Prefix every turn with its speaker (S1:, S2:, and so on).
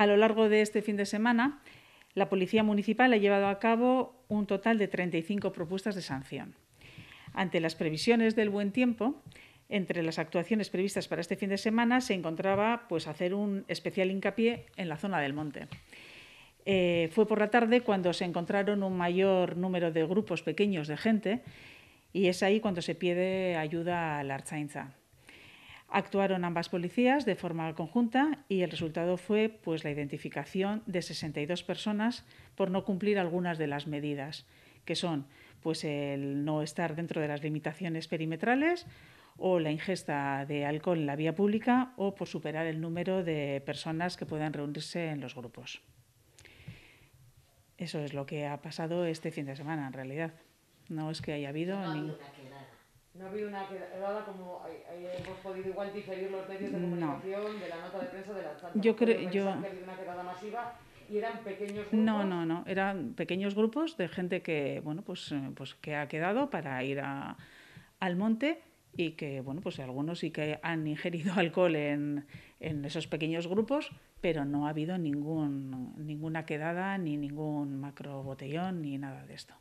S1: A lo largo de este fin de semana, la Policía Municipal ha llevado a cabo un total de 35 propuestas de sanción. Ante las previsiones del buen tiempo, entre las actuaciones previstas para este fin de semana se encontraba pues, hacer un especial hincapié en la zona del monte. Eh, fue por la tarde cuando se encontraron un mayor número de grupos pequeños de gente y es ahí cuando se pide ayuda a la Archainza. Actuaron ambas policías de forma conjunta y el resultado fue pues, la identificación de 62 personas por no cumplir algunas de las medidas, que son pues, el no estar dentro de las limitaciones perimetrales o la ingesta de alcohol en la vía pública o por superar el número de personas que puedan reunirse en los grupos. Eso es lo que ha pasado este fin de semana, en realidad. No es que haya habido
S2: No
S1: ningún...
S2: habido una quedada.
S3: No ha habido una quedada como hemos podido igual diferir los medios de
S1: No.
S3: comunicación de la nota de prensa de la Ertzaintza.
S1: Yo creo- yo-
S3: una quedada masiva y eran pequeños grupos.
S1: No, no, no. Eran pequeños grupos de gente que, bueno, pues, eh, pues que ha quedado para ir a- al monte y que, bueno, pues algunos sí que han ingerido alcohol en, en esos pequeños grupos, pero no ha habido ningún, ninguna quedada, ni ningún macro botellón, ni nada de esto.